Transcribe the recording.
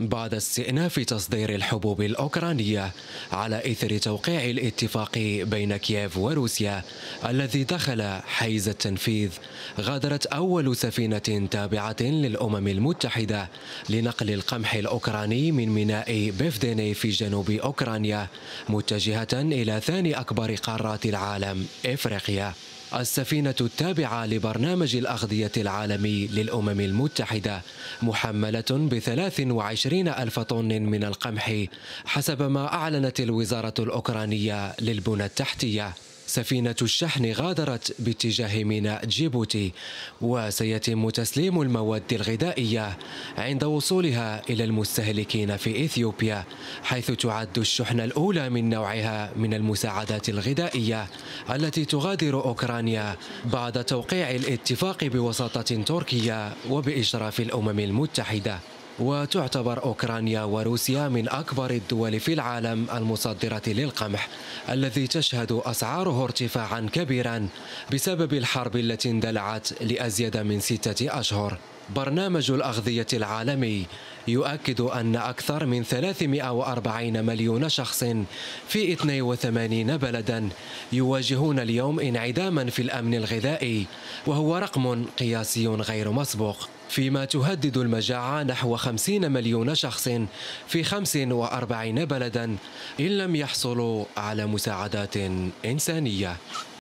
بعد استئناف تصدير الحبوب الأوكرانية على إثر توقيع الاتفاق بين كييف وروسيا الذي دخل حيز التنفيذ غادرت أول سفينة تابعة للأمم المتحدة لنقل القمح الأوكراني من ميناء بيفديني في جنوب أوكرانيا متجهة إلى ثاني أكبر قارات العالم إفريقيا. السفينة التابعة لبرنامج الأغذية العالمي للأمم المتحدة محملة ب 23 ألف طن من القمح حسب ما أعلنت الوزارة الأوكرانية للبنى التحتية. سفينة الشحن غادرت باتجاه ميناء جيبوتي وسيتم تسليم المواد الغذائية عند وصولها إلى المستهلكين في إثيوبيا حيث تعد الشحنة الأولى من نوعها من المساعدات الغذائية التي تغادر أوكرانيا بعد توقيع الاتفاق بوساطة تركيا وبإشراف الأمم المتحدة. وتعتبر أوكرانيا وروسيا من أكبر الدول في العالم المصدرة للقمح الذي تشهد أسعاره ارتفاعا كبيرا بسبب الحرب التي اندلعت لأزيد من ستة أشهر. برنامج الأغذية العالمي يؤكد أن أكثر من 340 مليون شخص في 82 بلدا يواجهون اليوم انعداما في الأمن الغذائي وهو رقم قياسي غير مسبوق. فيما تهدد المجاعة نحو 50 مليون شخص في 45 بلدا إن لم يحصلوا على مساعدات إنسانية.